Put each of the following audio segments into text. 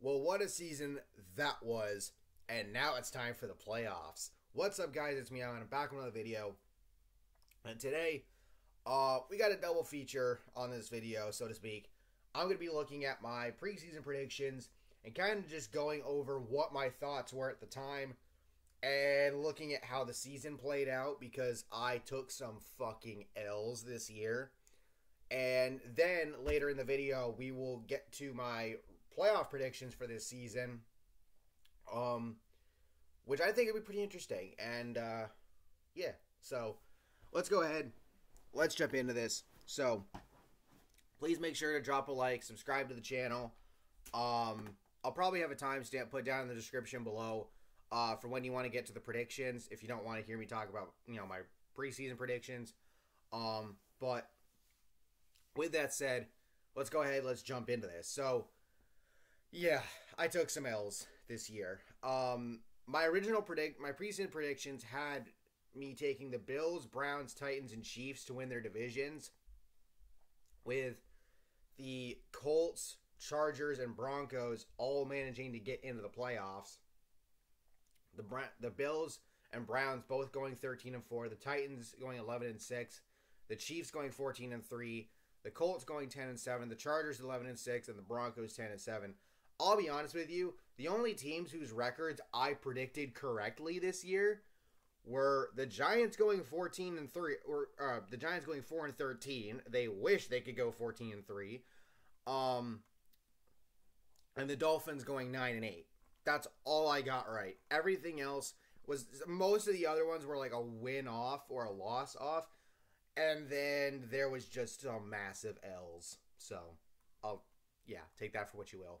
Well, what a season that was, and now it's time for the playoffs. What's up, guys? It's me, Alan. I'm back with another video, and today, uh, we got a double feature on this video, so to speak. I'm going to be looking at my preseason predictions and kind of just going over what my thoughts were at the time and looking at how the season played out because I took some fucking L's this year. And then later in the video, we will get to my playoff predictions for this season, um, which I think would be pretty interesting. And uh, yeah, so let's go ahead. Let's jump into this. So please make sure to drop a like, subscribe to the channel. Um, I'll probably have a timestamp put down in the description below uh, for when you want to get to the predictions. If you don't want to hear me talk about you know my preseason predictions, um, but with that said, let's go ahead. Let's jump into this. So yeah, I took some L's this year. Um, my original predict, my preseason predictions had me taking the Bills, Browns, Titans, and Chiefs to win their divisions, with the Colts, Chargers, and Broncos all managing to get into the playoffs. The the Bills and Browns both going 13 and 4, the Titans going 11 and 6, the Chiefs going 14 and 3, the Colts going 10 and 7, the Chargers 11 and 6, and the Broncos 10 and 7. I'll be honest with you, the only teams whose records I predicted correctly this year were the Giants going 14 and 3 or uh, the Giants going 4 and 13. They wish they could go 14 and 3. Um and the Dolphins going 9 and 8. That's all I got right. Everything else was most of the other ones were like a win off or a loss off. And then there was just some massive L's. So I'll yeah, take that for what you will.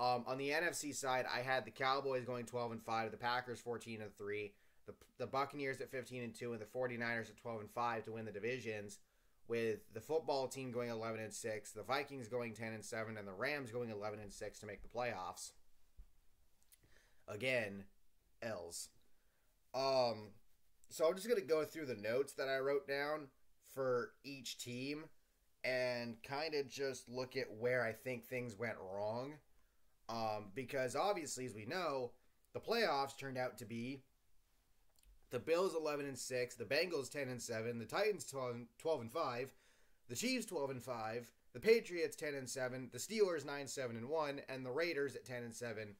Um, on the NFC side, I had the Cowboys going 12 and 5, the Packers 14 and 3, the, the Buccaneers at 15 and 2, and the 49ers at 12 and 5 to win the divisions, with the football team going 11 and 6, the Vikings going 10 and 7, and the Rams going 11 and 6 to make the playoffs. Again, L's. Um, so I'm just going to go through the notes that I wrote down for each team and kind of just look at where I think things went wrong um, because obviously, as we know, the playoffs turned out to be the Bills 11 and 6, the Bengals 10 and 7, the Titans 12, 12 and 5, the Chiefs 12 and 5, the Patriots 10 and 7, the Steelers 9 7 and 1, and the Raiders at 10 and 7,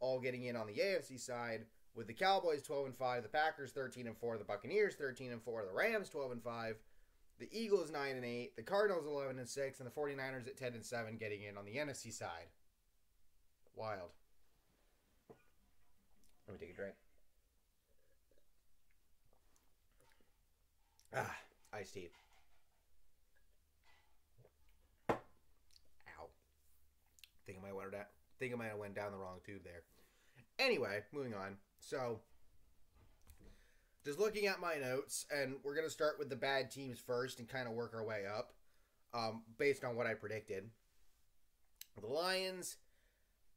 all getting in on the AFC side with the Cowboys 12 and 5, the Packers 13 and 4, the Buccaneers 13 and 4, the Rams 12 and 5, the Eagles 9 and 8, the Cardinals 11 and 6, and the 49ers at 10 and 7 getting in on the NFC side. Wild. Let me take a drink. Ah, iced tea. Ow. Think I might went that. Think I might have went down the wrong tube there. Anyway, moving on. So, just looking at my notes, and we're gonna start with the bad teams first and kind of work our way up, um, based on what I predicted. The Lions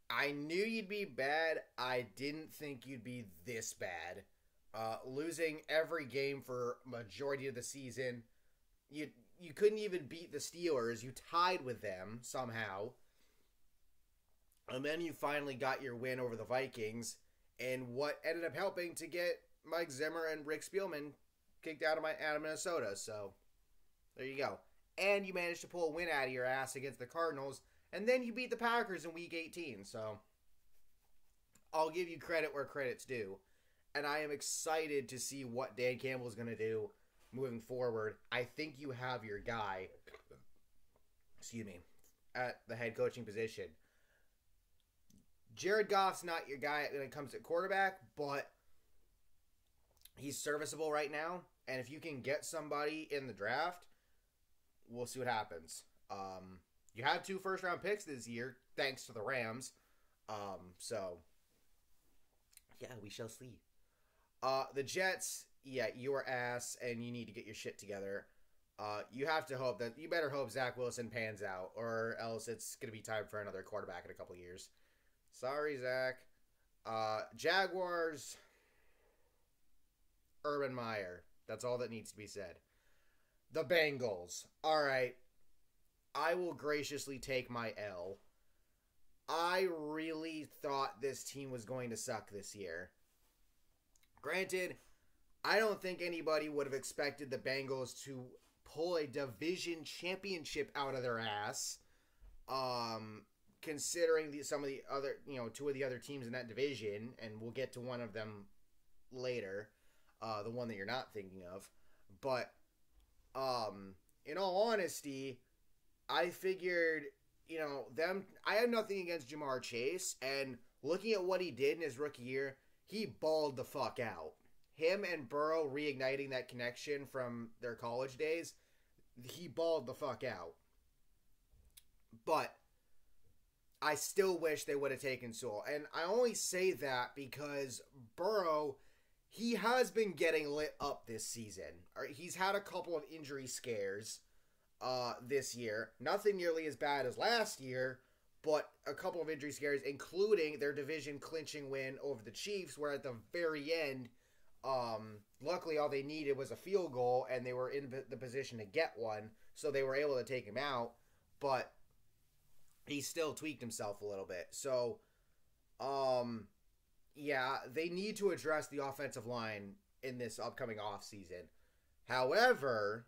I knew you'd be bad. I didn't think you'd be this bad. Uh, losing every game for majority of the season, you you couldn't even beat the Steelers. You tied with them somehow, and then you finally got your win over the Vikings. And what ended up helping to get Mike Zimmer and Rick Spielman kicked out of my out of Minnesota. So there you go. And you managed to pull a win out of your ass against the Cardinals and then you beat the Packers in week 18. So I'll give you credit where credit's due. And I am excited to see what Dan Campbell is going to do moving forward. I think you have your guy, excuse me, at the head coaching position. Jared Goff's not your guy when it comes to quarterback, but he's serviceable right now. And if you can get somebody in the draft, we'll see what happens. Um, you had two first round picks this year, thanks to the Rams. Um, so yeah, we shall see. Uh, the Jets, yeah, your ass, and you need to get your shit together. Uh, you have to hope that you better hope Zach Wilson pans out, or else it's gonna be time for another quarterback in a couple years. Sorry, Zach. Uh, Jaguars, Urban Meyer. That's all that needs to be said. The Bengals. All right. I will graciously take my L. I really thought this team was going to suck this year. Granted, I don't think anybody would have expected the Bengals to pull a division championship out of their ass. Um, considering the, some of the other, you know, two of the other teams in that division, and we'll get to one of them later, uh, the one that you're not thinking of. But, um, in all honesty, I figured, you know, them. I have nothing against Ja'Marr Chase, and looking at what he did in his rookie year, he balled the fuck out. Him and Burrow reigniting that connection from their college days, he balled the fuck out. But I still wish they would have taken Sewell. And I only say that because Burrow, he has been getting lit up this season. He's had a couple of injury scares uh, this year. Nothing nearly as bad as last year, but a couple of injury scares, including their division clinching win over the Chiefs, where at the very end, um, luckily all they needed was a field goal, and they were in the position to get one, so they were able to take him out. But he still tweaked himself a little bit. So, um, yeah, they need to address the offensive line in this upcoming offseason. However,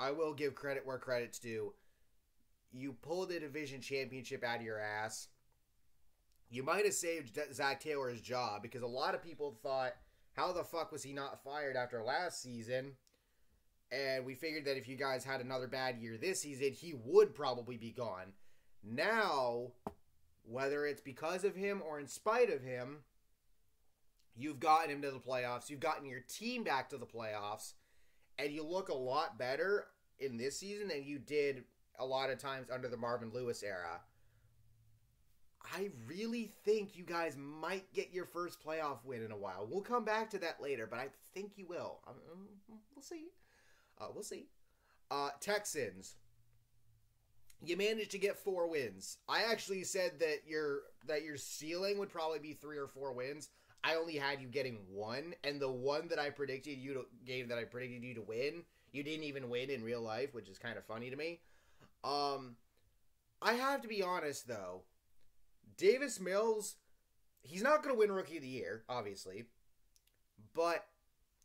I will give credit where credit's due. You pulled the division championship out of your ass. You might have saved Zac Taylor's job because a lot of people thought, how the fuck was he not fired after last season? And we figured that if you guys had another bad year this season, he would probably be gone. Now, whether it's because of him or in spite of him, you've gotten him to the playoffs. You've gotten your team back to the playoffs. And you look a lot better in this season than you did a lot of times under the Marvin Lewis era. I really think you guys might get your first playoff win in a while. We'll come back to that later, but I think you will. Um, we'll see. Uh, we'll see. Uh, Texans you managed to get four wins. I actually said that your that your ceiling would probably be three or four wins. I only had you getting one, and the one that I predicted you to game that I predicted you to win, you didn't even win in real life, which is kind of funny to me. Um, I have to be honest though, Davis Mills, he's not going to win Rookie of the Year, obviously, but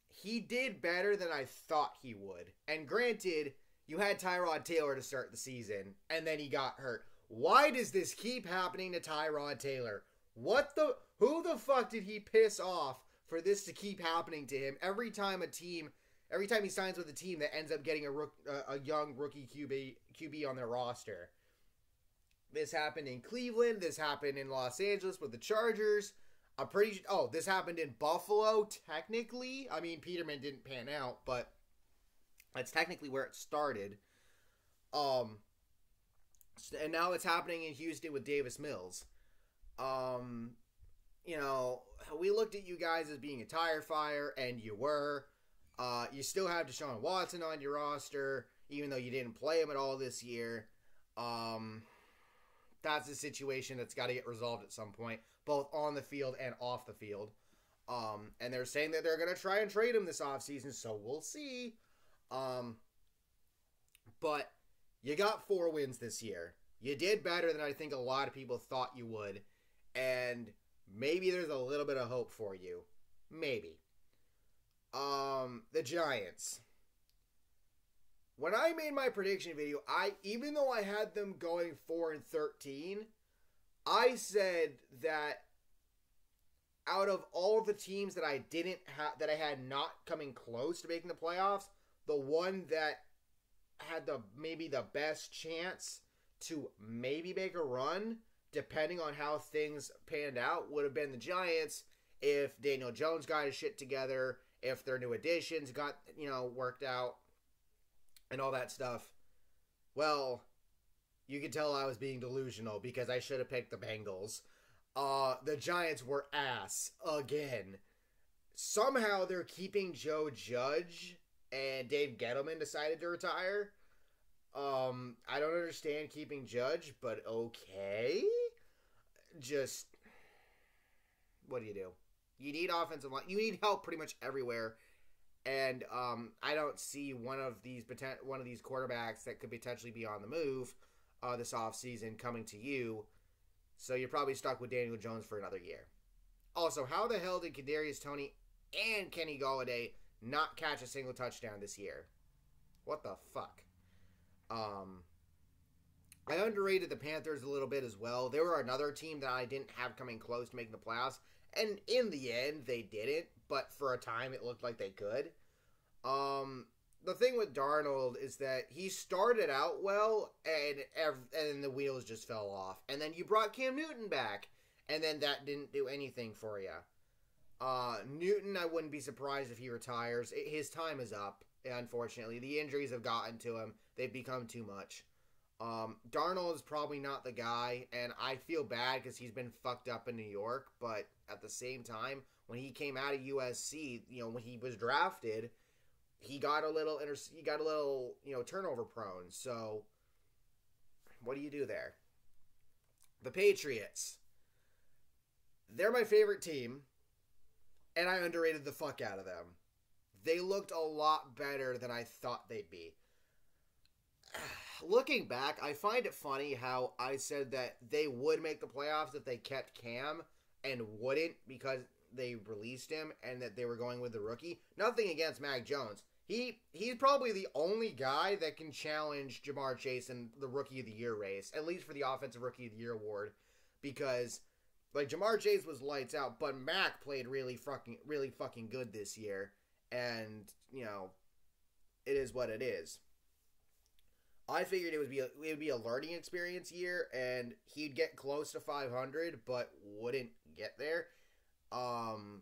he did better than I thought he would. And granted, you had Tyrod Taylor to start the season, and then he got hurt. Why does this keep happening to Tyrod Taylor? What the? Who the fuck did he piss off for this to keep happening to him every time a team, every time he signs with a team that ends up getting a rook, uh, a young rookie QB QB on their roster? This happened in Cleveland. This happened in Los Angeles with the Chargers. I'm pretty. Oh, this happened in Buffalo. Technically, I mean Peterman didn't pan out, but that's technically where it started. Um, and now it's happening in Houston with Davis Mills. Um, you know, we looked at you guys as being a tire fire, and you were. Uh, you still have Deshaun Watson on your roster, even though you didn't play him at all this year. Um, that's a situation that's got to get resolved at some point, both on the field and off the field. Um, and they're saying that they're going to try and trade him this offseason, so we'll see. Um, but you got four wins this year. You did better than I think a lot of people thought you would. And maybe there's a little bit of hope for you. Maybe. Um, the Giants. When I made my prediction video, I even though I had them going 4 and 13, I said that out of all the teams that I didn't have that I had not coming close to making the playoffs, the one that had the maybe the best chance to maybe make a run, depending on how things panned out, would have been the Giants if Daniel Jones got his shit together, if their new additions got, you know, worked out and all that stuff. Well, you can tell I was being delusional because I should have picked the Bengals. Uh, the Giants were ass again. Somehow they're keeping Joe Judge and Dave Gettleman decided to retire. Um, I don't understand keeping Judge, but okay. Just what do you do? You need offensive line. You need help pretty much everywhere. And um, I don't see one of these one of these quarterbacks that could potentially be on the move uh, this offseason coming to you. So you're probably stuck with Daniel Jones for another year. Also, how the hell did Kadarius Toney and Kenny Golladay not catch a single touchdown this year? What the fuck? Um, I underrated the Panthers a little bit as well. They were another team that I didn't have coming close to making the playoffs, and in the end, they didn't. But for a time, it looked like they could. Um, the thing with Darnold is that he started out well, and and the wheels just fell off. And then you brought Cam Newton back, and then that didn't do anything for you. Uh, Newton, I wouldn't be surprised if he retires. His time is up. Unfortunately, the injuries have gotten to him. They've become too much. Um, Darnold is probably not the guy, and I feel bad because he's been fucked up in New York. But at the same time, when he came out of USC, you know, when he was drafted, he got a little inter- he got a little you know turnover prone. So, what do you do there? The Patriots. They're my favorite team, and I underrated the fuck out of them. They looked a lot better than I thought they'd be looking back, I find it funny how I said that they would make the playoffs if they kept Cam and wouldn't because they released him and that they were going with the rookie. Nothing against Mac Jones. He he's probably the only guy that can challenge Ja'Marr Chase in the rookie of the year race, at least for the offensive rookie of the year award, because like Ja'Marr Chase was lights out, but Mac played really fucking really fucking good this year, and you know, it is what it is. I figured it would be a, it would be a learning experience year, and he'd get close to 500, but wouldn't get there. Um,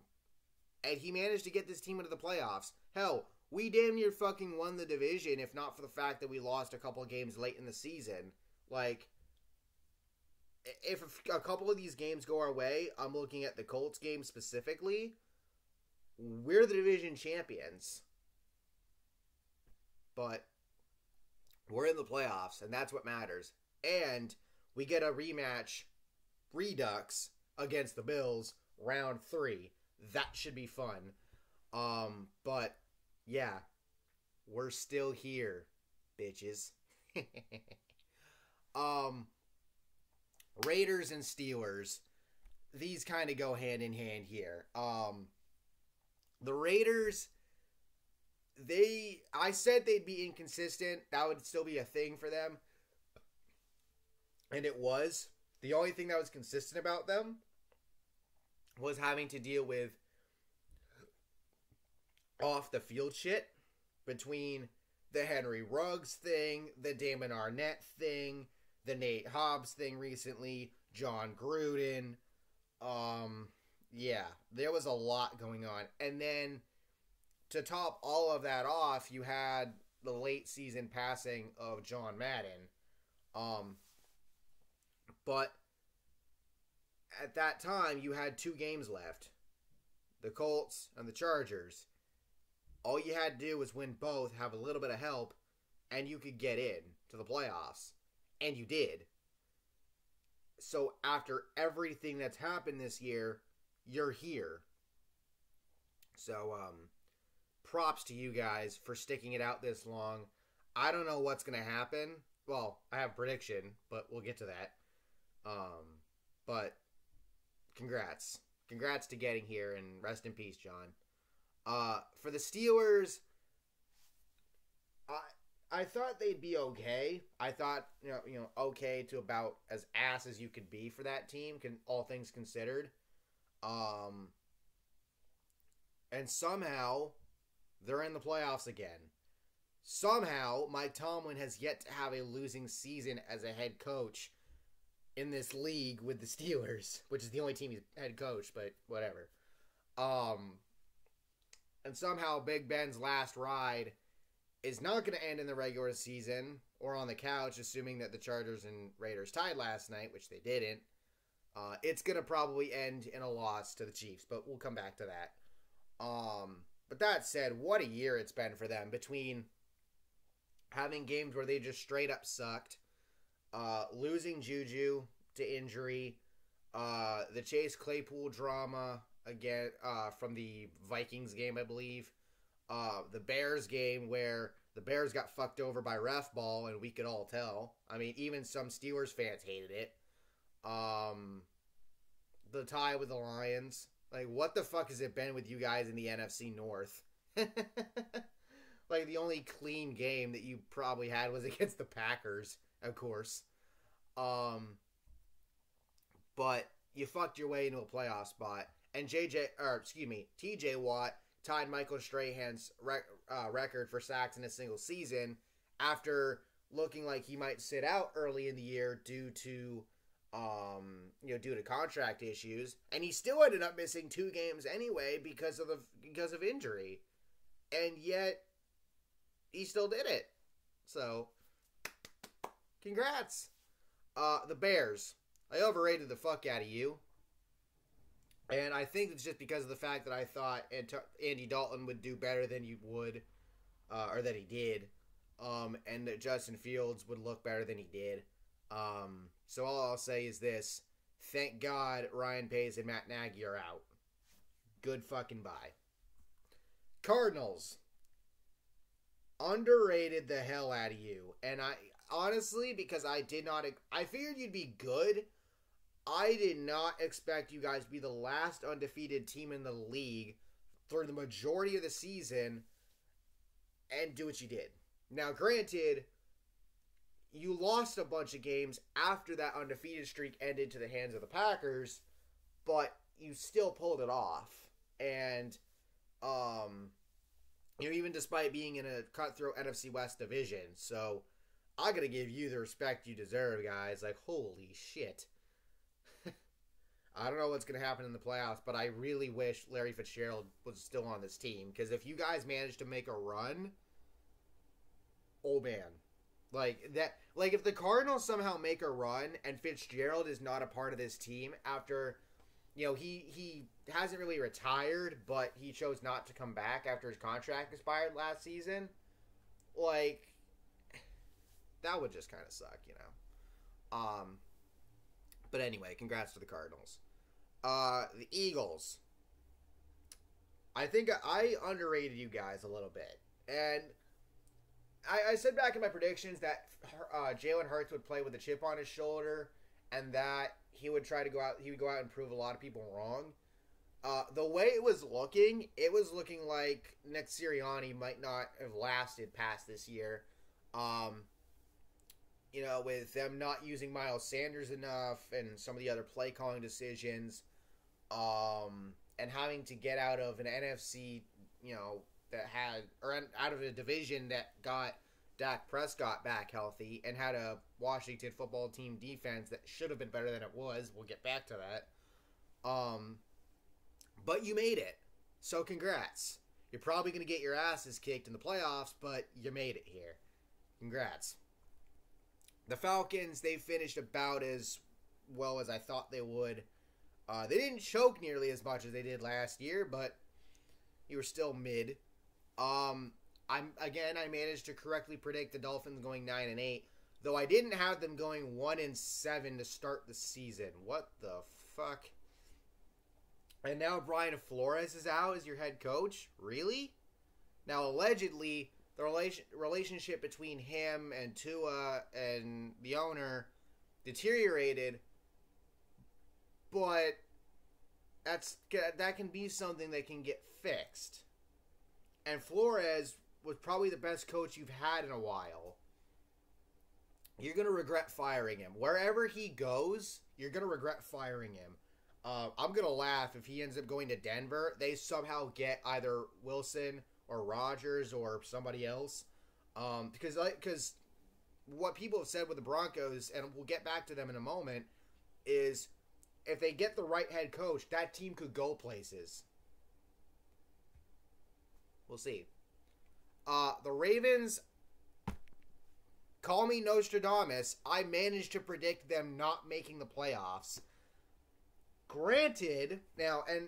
and he managed to get this team into the playoffs. Hell, we damn near fucking won the division, if not for the fact that we lost a couple games late in the season. Like, if a couple of these games go our way, I'm looking at the Colts game specifically. We're the division champions. But we're in the playoffs, and that's what matters. And we get a rematch, Redux against the Bills, round three. That should be fun. Um, but yeah, we're still here, bitches. um, Raiders and Steelers. These kind of go hand in hand here. Um, the Raiders they I said they'd be inconsistent. That would still be a thing for them. And it was. The only thing that was consistent about them was having to deal with off the field shit between the Henry Ruggs thing, the Damon Arnette thing, the Nate Hobbs thing recently, Jon Gruden. Um yeah, there was a lot going on. And then to top all of that off, you had the late season passing of John Madden. Um, but at that time, you had two games left the Colts and the Chargers. All you had to do was win both, have a little bit of help, and you could get in to the playoffs. And you did. So after everything that's happened this year, you're here. So um props to you guys for sticking it out this long. I don't know what's going to happen. Well, I have prediction, but we'll get to that. Um, but congrats. Congrats to getting here and rest in peace, John. Uh, for the Steelers, I I thought they'd be okay. I thought you know you know okay to about as ass as you could be for that team, can all things considered. Um, and somehow they're in the playoffs again. Somehow, Mike Tomlin has yet to have a losing season as a head coach in this league with the Steelers, which is the only team he's head coach, but whatever. Um, and somehow Big Ben's last ride is not going to end in the regular season or on the couch, assuming that the Chargers and Raiders tied last night, which they didn't. Uh, it's going to probably end in a loss to the Chiefs, but we'll come back to that. Um, but that said, what a year it's been for them between having games where they just straight up sucked, uh, losing Juju to injury, uh, the Chase Claypool drama again uh, from the Vikings game, I believe, uh, the Bears game where the Bears got fucked over by ref ball, and we could all tell. I mean, even some Steelers fans hated it. Um, the tie with the Lions. Like, what the fuck has it been with you guys in the NFC North? like, the only clean game that you probably had was against the Packers, of course. Um, but you fucked your way into a playoff spot. And JJ, or excuse me, TJ Watt tied Michael Strahan's rec- uh, record for sacks in a single season after looking like he might sit out early in the year due to um, you know, due to contract issues, and he still ended up missing two games anyway because of the because of injury, and yet he still did it. So, congrats, uh, the Bears. I overrated the fuck out of you, and I think it's just because of the fact that I thought Andy Dalton would do better than you would, uh, or that he did, um, and that Justin Fields would look better than he did. Um, so all I'll say is this: Thank God Ryan Pace and Matt Nagy are out. Good fucking bye. Cardinals underrated the hell out of you, and I honestly because I did not. I figured you'd be good. I did not expect you guys to be the last undefeated team in the league for the majority of the season and do what you did. Now, granted, you lost a bunch of games after that undefeated streak ended to the hands of the Packers, but you still pulled it off. And um you know, even despite being in a cutthroat NFC West division. So I gotta give you the respect you deserve, guys. Like, holy shit. I don't know what's going to happen in the playoffs, but I really wish Larry Fitzgerald was still on this team. Because if you guys manage to make a run, oh man, like that, like if the Cardinals somehow make a run and Fitzgerald is not a part of this team after, you know, he he hasn't really retired, but he chose not to come back after his contract expired last season. Like that would just kind of suck, you know. Um, but anyway, congrats to the Cardinals. Uh, the Eagles. I think I underrated you guys a little bit, and I, I said back in my predictions that uh, Jalen Hurts would play with a chip on his shoulder, and that he would try to go out. He would go out and prove a lot of people wrong. Uh, the way it was looking, it was looking like Nick Sirianni might not have lasted past this year. Um, you know, with them not using Miles Sanders enough and some of the other play calling decisions, um, and having to get out of an NFC, you know, that had or out of a division that got Dak Prescott back healthy and had a Washington football team defense that should have been better than it was. We'll get back to that. Um, but you made it, so congrats. You're probably going to get your asses kicked in the playoffs, but you made it here. Congrats. The Falcons, they finished about as well as I thought they would. Uh, they didn't choke nearly as much as they did last year, but you were still mid. Um, I'm again, I managed to correctly predict the Dolphins going nine and eight, though I didn't have them going one and seven to start the season. What the fuck? And now Brian Flores is out as your head coach. Really? Now, allegedly, the relation relationship between him and Tua and the owner deteriorated, but that's that can be something that can get fixed and Flores was probably the best coach you've had in a while. You're gonna regret firing him wherever he goes. You're gonna regret firing him. Uh, I'm gonna laugh if he ends up going to Denver. They somehow get either Wilson or Rodgers or somebody else, um, because because what people have said with the Broncos, and we'll get back to them in a moment, is if they get the right head coach, that team could go places. We'll see. Uh, the Ravens, call me Nostradamus. I managed to predict them not making the playoffs. Granted, now, and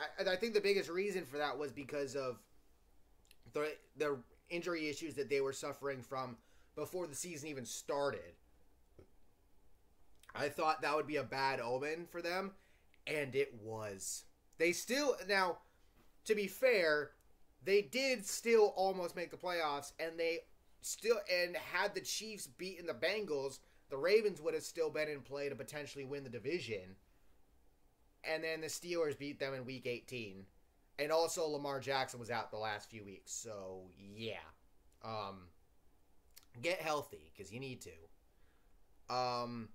I, I think the biggest reason for that was because of the the injury issues that they were suffering from before the season even started. I thought that would be a bad omen for them, and it was. They still now, to be fair, they did still almost make the playoffs, and they still and had the Chiefs beaten the Bengals, the Ravens would have still been in play to potentially win the division. and then the Steelers beat them in Week 18, and also Lamar Jackson was out the last few weeks. So yeah, um, get healthy because you need to. Um,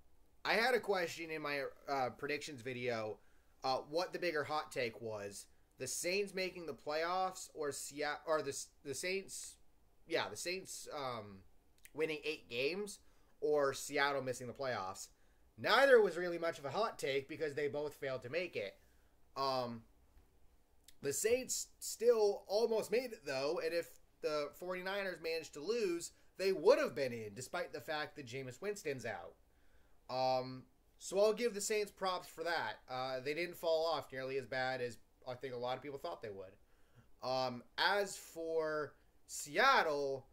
I had a question in my uh, predictions video. Uh, what the bigger hot take was: the Saints making the playoffs, or Seattle, or the the Saints? Yeah, the Saints um, winning eight games, or Seattle missing the playoffs. Neither was really much of a hot take because they both failed to make it. Um, the Saints still almost made it though, and if the 49ers managed to lose, they would have been in, despite the fact that Jameis Winston's out. Um, so I'll give the Saints props for that. Uh, they didn't fall off nearly as bad as I think a lot of people thought they would. Um, as for Seattle,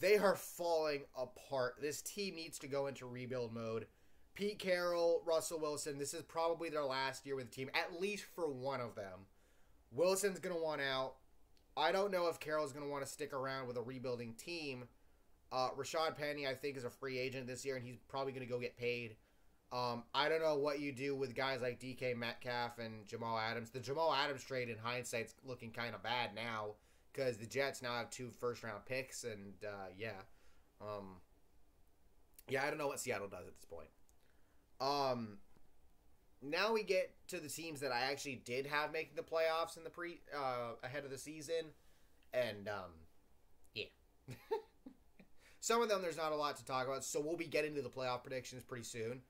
they are falling apart. This team needs to go into rebuild mode. Pete Carroll, Russell Wilson, this is probably their last year with the team, at least for one of them. Wilson's going to want out. I don't know if Carroll's going to want to stick around with a rebuilding team. Uh, Rashad Penny, I think, is a free agent this year, and he's probably going to go get paid. Um, I don't know what you do with guys like DK Metcalf and Jamal Adams. The Jamal Adams trade, in hindsight's looking kind of bad now because the Jets now have two first round picks, and uh, yeah, um, yeah, I don't know what Seattle does at this point. Um, now we get to the teams that I actually did have making the playoffs in the pre uh, ahead of the season, and um, yeah. some of them there's not a lot to talk about, so we'll be getting to the playoff predictions pretty soon.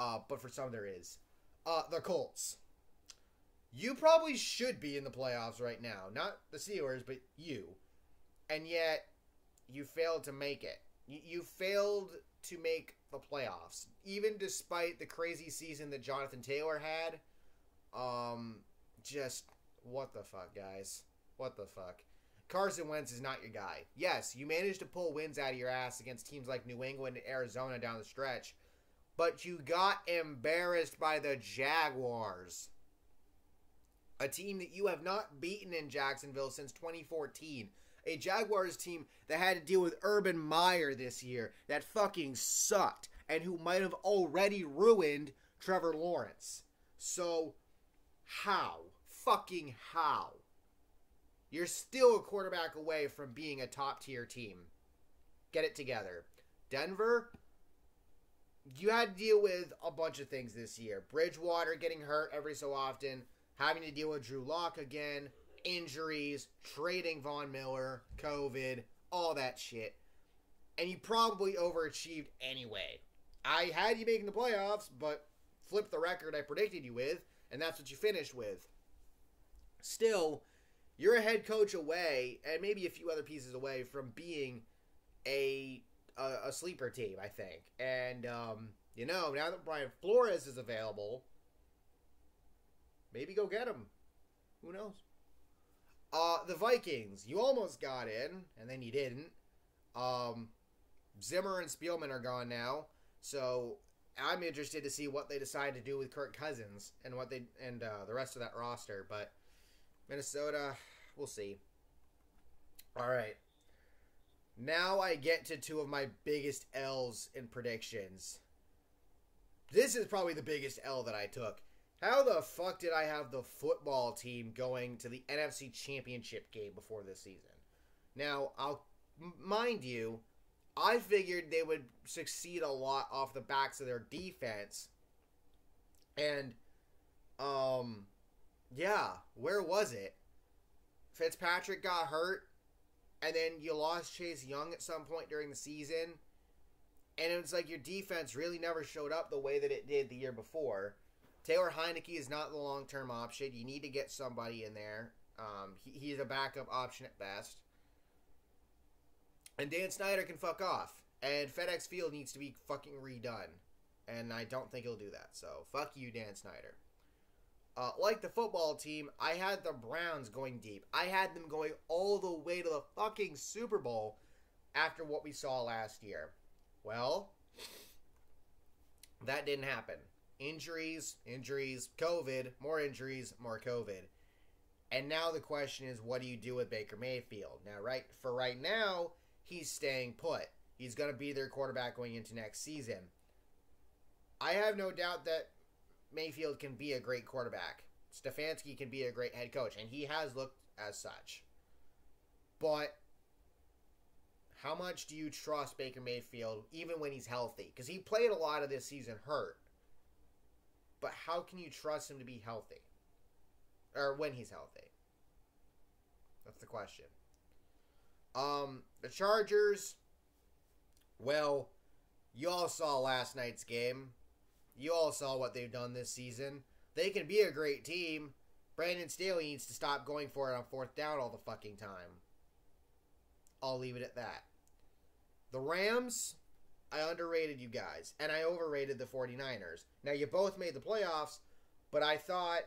Uh, but for some there is. Uh, the Colts. You probably should be in the playoffs right now, not the Steelers, but you, and yet you failed to make it. You, you failed to make the playoffs, even despite the crazy season that Jonathan Taylor had. Um, just what the fuck, guys? What the fuck? Carson Wentz is not your guy. Yes, you managed to pull wins out of your ass against teams like New England and Arizona down the stretch, but you got embarrassed by the Jaguars. A team that you have not beaten in Jacksonville since 2014 a Jaguars team that had to deal with Urban Meyer this year that fucking sucked and who might have already ruined Trevor Lawrence. So, how? Fucking how? You're still a quarterback away from being a top tier team. Get it together. Denver, you had to deal with a bunch of things this year. Bridgewater getting hurt every so often, having to deal with Drew Lock again, injuries, trading Von Miller, COVID, all that shit. And you probably overachieved anyway. I had you making the playoffs, but flip the record I predicted you with, and that's what you finished with. Still, you're a head coach away, and maybe a few other pieces away from being a a, a sleeper team, I think. And um, you know, now that Brian Flores is available, maybe go get him. Who knows? Uh, the Vikings, you almost got in, and then you didn't. Um, Zimmer and Spielman are gone now, so I'm interested to see what they decide to do with Kirk Cousins and what they and uh, the rest of that roster. But Minnesota, we'll see. All right. Now I get to two of my biggest L's in predictions. This is probably the biggest L that I took. How the fuck did I have the football team going to the NFC Championship game before this season? Now, I'll mind you, I figured they would succeed a lot off the backs of their defense. And um yeah, where was it? Fitzpatrick got hurt and then you lost Chase Young at some point during the season. And it was like your defense really never showed up the way that it did the year before. Taylor Heinicke is not the long term option. You need to get somebody in there. Um, he, he's a backup option at best. And Dan Snyder can fuck off. And FedEx Field needs to be fucking redone. And I don't think he'll do that. So fuck you, Dan Snyder. Uh, like the football team, I had the Browns going deep. I had them going all the way to the fucking Super Bowl after what we saw last year. Well, that didn't happen injuries, injuries, COVID, more injuries, more COVID. And now the question is, what do you do with Baker Mayfield? Now, right for right now, he's staying put. He's going to be their quarterback going into next season. I have no doubt that Mayfield can be a great quarterback. Stefanski can be a great head coach, and he has looked as such. But how much do you trust Baker Mayfield even when he's healthy? Because he played a lot of this season hurt. But how can you trust him to be healthy? Or when he's healthy? That's the question. Um, the Chargers, well, you all saw last night's game. You all saw what they've done this season. They can be a great team. Brandon Staley needs to stop going for it on fourth down all the fucking time. I'll leave it at that. The Rams, I underrated you guys, and I overrated the 49ers. Now, you both made the playoffs, but I thought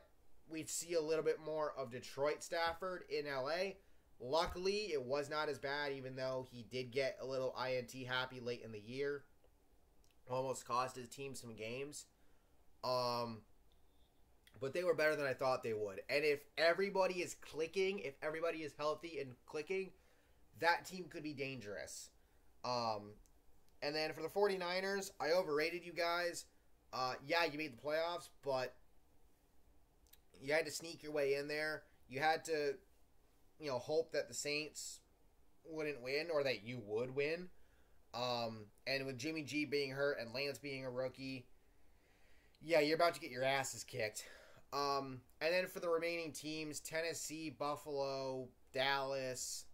we'd see a little bit more of Detroit Stafford in LA. Luckily, it was not as bad, even though he did get a little INT happy late in the year. Almost cost his team some games. Um, but they were better than I thought they would. And if everybody is clicking, if everybody is healthy and clicking, that team could be dangerous. Um, and then for the 49ers, I overrated you guys. Uh, yeah, you made the playoffs, but you had to sneak your way in there. You had to, you know, hope that the Saints wouldn't win or that you would win. Um, and with Jimmy G being hurt and Lance being a rookie, yeah, you're about to get your asses kicked. Um, and then for the remaining teams, Tennessee, Buffalo, Dallas,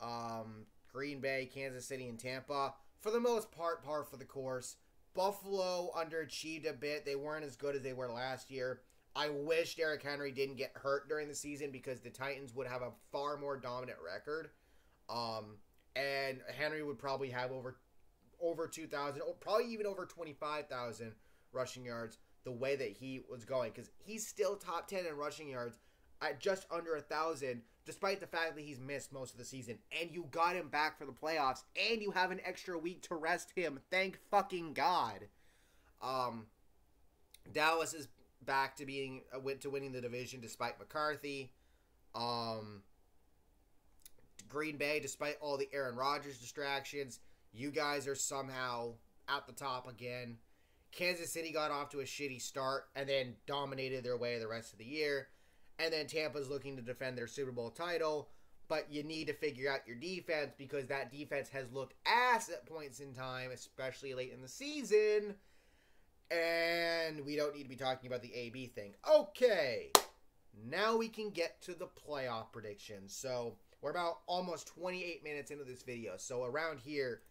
um, Green Bay, Kansas City, and Tampa. For the most part, par for the course. Buffalo underachieved a bit. They weren't as good as they were last year. I wish Derrick Henry didn't get hurt during the season because the Titans would have a far more dominant record. Um, and Henry would probably have over over 2,000, probably even over 25,000 rushing yards the way that he was going because he's still top 10 in rushing yards at just under a thousand despite the fact that he's missed most of the season. And you got him back for the playoffs and you have an extra week to rest him. Thank fucking god. Um dallas is back to being uh, went to winning the division despite mccarthy. Um green bay despite all the aaron rodgers distractions you guys are somehow at the top again Kansas City got off to a shitty start and then dominated their way the rest of the year. And then Tampa's looking to defend their Super Bowl title. But you need to figure out your defense because that defense has looked ass at points in time, especially late in the season. And we don't need to be talking about the AB thing. Okay, now we can get to the playoff predictions. So we're about almost 28 minutes into this video. So around here,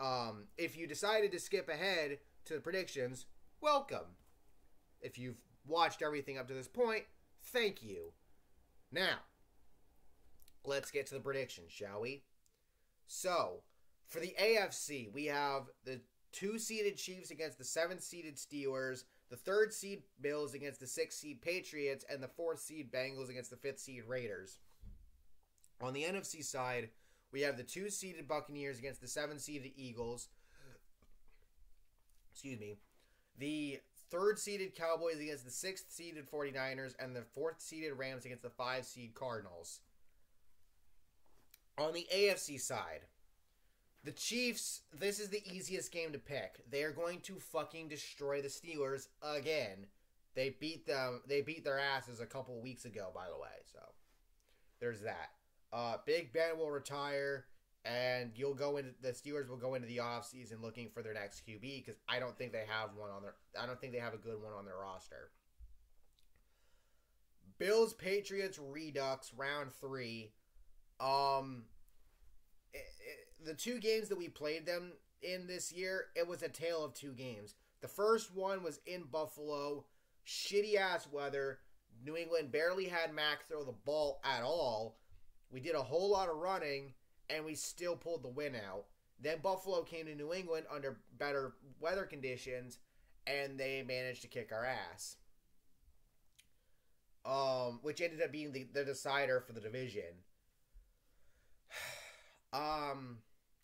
um, if you decided to skip ahead to the predictions, welcome. If you've watched everything up to this point, thank you. Now, let's get to the predictions, shall we? So, for the AFC, we have the two seeded Chiefs against the seven seeded Steelers, the third seed Bills against the sixth seed Patriots, and the fourth seed Bengals against the fifth seed Raiders. On the NFC side, we have the two seeded Buccaneers against the seven seeded Eagles, excuse me, the third seeded Cowboys against the sixth seeded 49ers, and the fourth seeded Rams against the five seed Cardinals. On the AFC side, the Chiefs, this is the easiest game to pick. They are going to fucking destroy the Steelers again. They beat them they beat their asses a couple weeks ago, by the way. So there's that. Uh Big Ben will retire and you'll go into the Steelers will go into the offseason looking for their next QB because I don't think they have one on their I don't think they have a good one on their roster. Bills Patriots Redux round 3. Um it, it, the two games that we played them in this year, it was a tale of two games. The first one was in Buffalo, shitty ass weather. New England barely had Mac throw the ball at all. We did a whole lot of running and we still pulled the win out. Then Buffalo came to New England under better weather conditions, and they managed to kick our ass. Um, which ended up being the, the decider for the division. um,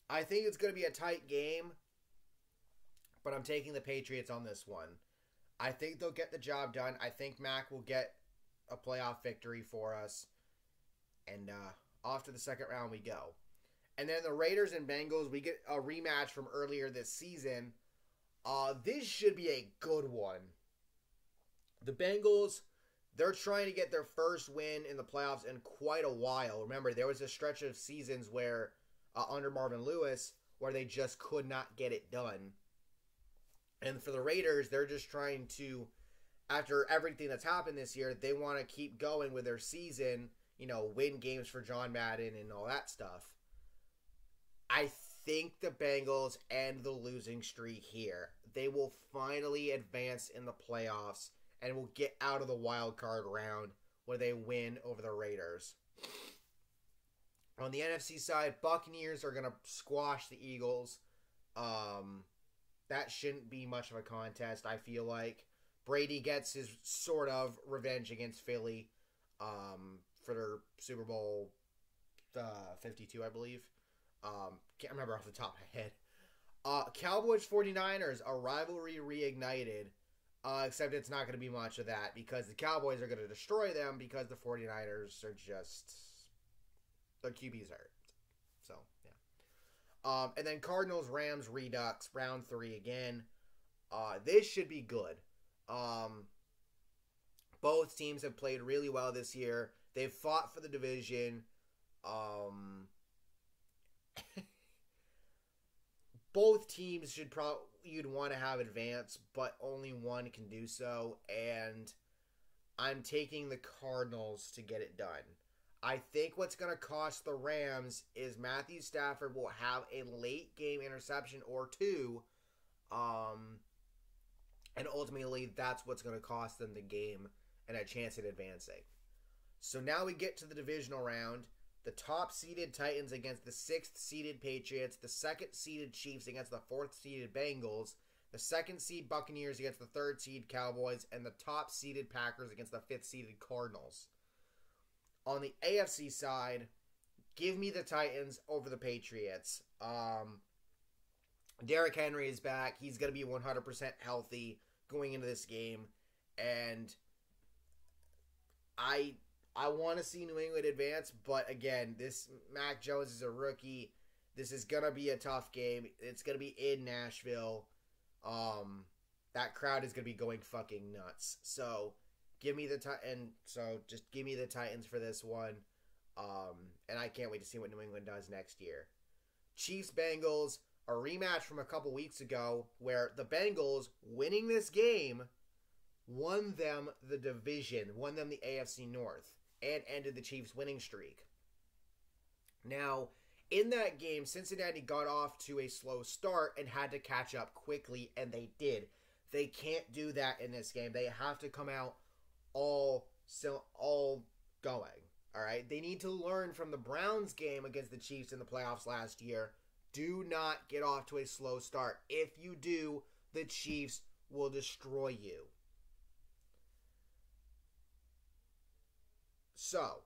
I think it's going to be a tight game, but I'm taking the Patriots on this one. I think they'll get the job done. I think Mac will get a playoff victory for us. And uh, off to the second round we go. And then the Raiders and Bengals, we get a rematch from earlier this season. Uh, this should be a good one. The Bengals, they're trying to get their first win in the playoffs in quite a while. Remember, there was a stretch of seasons where, uh, under Marvin Lewis, where they just could not get it done. And for the Raiders, they're just trying to, after everything that's happened this year, they want to keep going with their season, you know, win games for John Madden and all that stuff. I think the Bengals end the losing streak here. They will finally advance in the playoffs and will get out of the wild card round where they win over the Raiders. On the NFC side, Buccaneers are going to squash the Eagles. Um, that shouldn't be much of a contest, I feel like. Brady gets his sort of revenge against Philly um, for their Super Bowl uh, 52, I believe. Um, can't remember off the top of my head. Uh, Cowboys 49ers, a rivalry reignited. Uh, except it's not going to be much of that because the Cowboys are going to destroy them because the 49ers are just. Their QB's hurt. So, yeah. Um, and then Cardinals, Rams, Redux, round three again. Uh, this should be good. Um, both teams have played really well this year. They've fought for the division. Um, both teams should probably you'd want to have advance, but only one can do so, and I'm taking the Cardinals to get it done. I think what's going to cost the Rams is Matthew Stafford will have a late game interception or two, um, and ultimately that's what's going to cost them the game and a chance at advancing. So now we get to the divisional round the top seeded Titans against the sixth seeded Patriots, the second seeded Chiefs against the fourth seeded Bengals, the second seed Buccaneers against the third seed Cowboys, and the top seeded Packers against the fifth seeded Cardinals. On the AFC side, give me the Titans over the Patriots. Um, Derrick Henry is back. He's going to be 100% healthy going into this game. And I I want to see New England advance, but again, this Mac Jones is a rookie. This is gonna be a tough game. It's gonna be in Nashville. Um, that crowd is gonna be going fucking nuts. So give me the and so just give me the Titans for this one. Um, and I can't wait to see what New England does next year. Chiefs Bengals, a rematch from a couple weeks ago where the Bengals winning this game won them the division, won them the AFC North and ended the Chiefs' winning streak. Now, in that game, Cincinnati got off to a slow start and had to catch up quickly, and they did. They can't do that in this game. They have to come out all so all going. All right, they need to learn from the Browns game against the Chiefs in the playoffs last year. Do not get off to a slow start. If you do, the Chiefs will destroy you. So,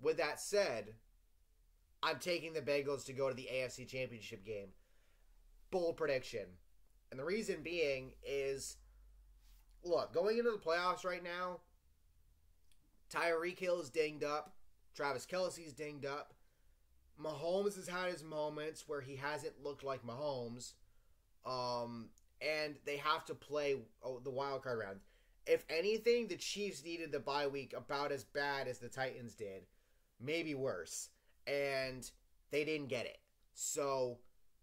with that said, I'm taking the Bengals to go to the AFC Championship game. Bold prediction. And the reason being is look, going into the playoffs right now, Tyreek Hill is dinged up. Travis Kelce's dinged up. Mahomes has had his moments where he hasn't looked like Mahomes. Um, and they have to play oh, the wild card round if anything, the Chiefs needed the bye week about as bad as the Titans did, maybe worse, and they didn't get it. So,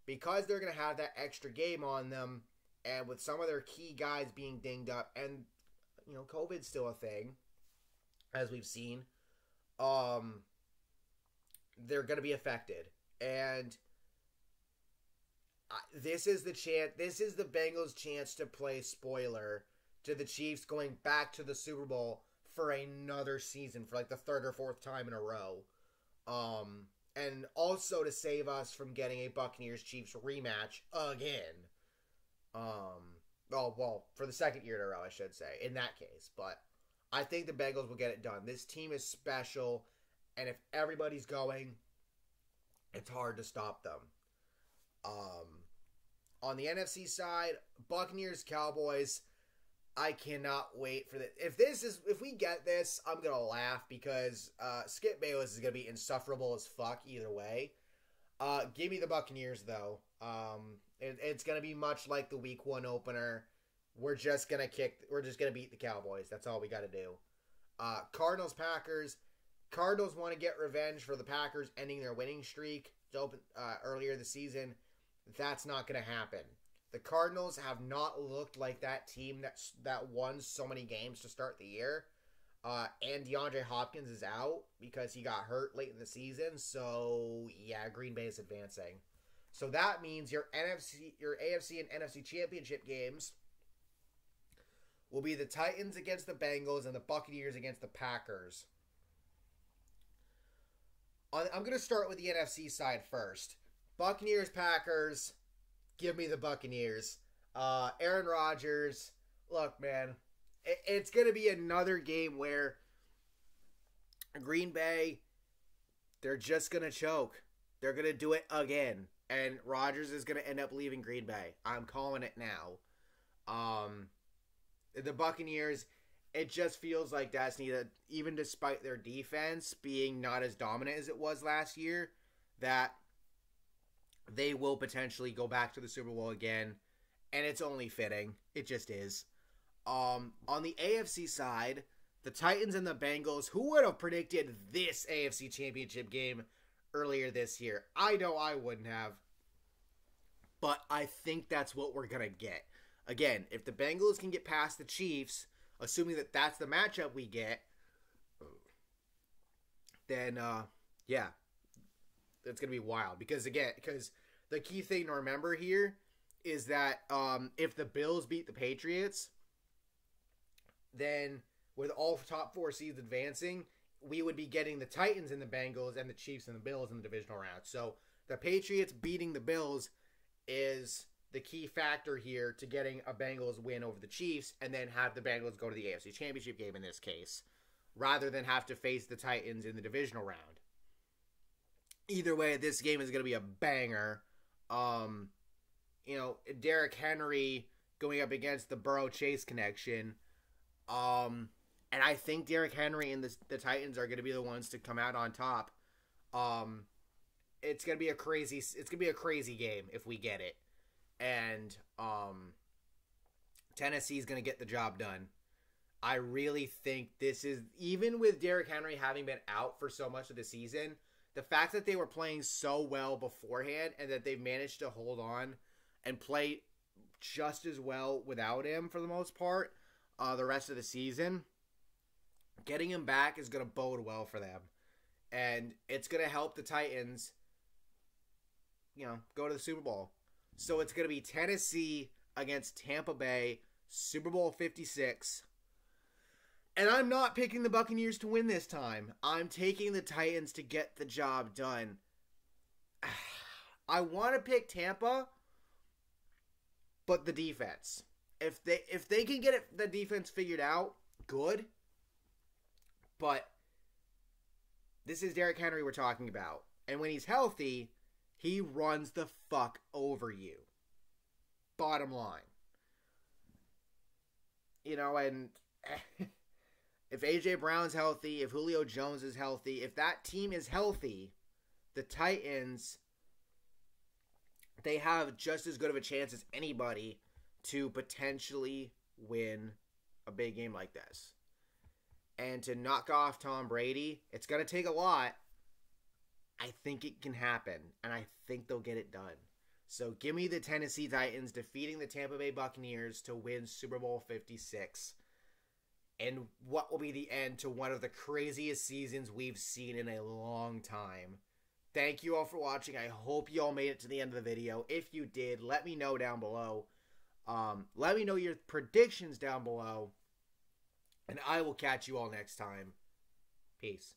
because they're going to have that extra game on them, and with some of their key guys being dinged up, and you know, COVID's still a thing, as we've seen, um, they're going to be affected, and this is the chance. This is the Bengals' chance to play spoiler to the Chiefs going back to the Super Bowl for another season for like the third or fourth time in a row. Um, and also to save us from getting a Buccaneers Chiefs rematch again. Um, oh, well, for the second year in a row, I should say, in that case. But I think the Bengals will get it done. This team is special, and if everybody's going, it's hard to stop them. Um, on the NFC side, Buccaneers, Cowboys. I cannot wait for this. If this is, if we get this, I'm gonna laugh because uh, Skip Bayless is gonna be insufferable as fuck either way. Uh, give me the Buccaneers though. Um, it, it's gonna be much like the Week One opener. we're just gonna kick. We're just gonna beat the Cowboys. That's all we got to do. Uh, Cardinals Packers. Cardinals want to get revenge for the Packers ending their winning streak to open uh, earlier this season. That's not to happen. The Cardinals have not looked like that team that that won so many games to start the year. Uh, and DeAndre Hopkins is out because he got hurt late in the season. So yeah, Green Bay is advancing. So that means your NFC, your AFC and NFC championship games will be the Titans against the Bengals and the Buccaneers against the Packers. I'm going to start with the NFC side first. Buccaneers, Packers. Give me the Buccaneers. Uh, Aaron Rodgers. Look, man, it, it's going to be another game where Green Bay, they're just going to choke. They're going to do it again. And Rodgers is going to end up leaving Green Bay. I'm calling it now. Um, the Buccaneers, it just feels like Destiny that even despite their defense being not as dominant as it was last year, that they will potentially go back to the Super Bowl again, and it's only fitting. It just is. Um, on the AFC side, the Titans and the Bengals. Who would have predicted this AFC Championship game earlier this year? I know I wouldn't have, but I think that's what we're gonna get. Again, if the Bengals can get past the Chiefs, assuming that that's the matchup we get, then uh, yeah, it's gonna be wild. Because again, because the key thing to remember here is that um, if the Bills beat the Patriots, then with all top four seeds advancing, we would be getting the Titans and the Bengals and the Chiefs and the Bills in the divisional round. So the Patriots beating the Bills is the key factor here to getting a Bengals win over the Chiefs and then have the Bengals go to the AFC Championship game in this case, rather than have to face the Titans in the divisional round. Either way, this game is going to be a banger. Um, you know, Derrick Henry going up against the Burrow Chase connection. Um, and I think Derrick Henry and the, the Titans are going to be the ones to come out on top. Um, it's going to be a crazy, it's going to be a crazy game if we get it and um, Tennessee's going to get the job done. I really think this is even with Derrick Henry having been out for so much of the season, the fact that they were playing so well beforehand and that they managed to hold on and play just as well without him for the most part uh, the rest of the season, getting him back is going to bode well for them. And it's going to help the Titans, you know, go to the Super Bowl. So it's going to be Tennessee against Tampa Bay, Super Bowl 56. And I'm not picking the Buccaneers to win this time. I'm taking the Titans to get the job done. I want to pick Tampa, but the defense. If they if they can get it, the defense figured out, good. But this is Derrick Henry we're talking about. And when he's healthy, he runs the fuck over you. Bottom line. You know, and if AJ Brown's healthy, if Julio Jones is healthy, if that team is healthy, the Titans they have just as good of a chance as anybody to potentially win a big game like this. And to knock off Tom Brady, it's going to take a lot, I think it can happen, and I think they'll get it done. So give me the Tennessee Titans defeating the Tampa Bay Buccaneers to win Super Bowl 56. And what will be the end to one of the craziest seasons we've seen in a long time. Thank you all for watching. I hope you all made it to the end of the video. If you did, let me know down below. Um, let me know your predictions down below. And I will catch you all next time. Peace.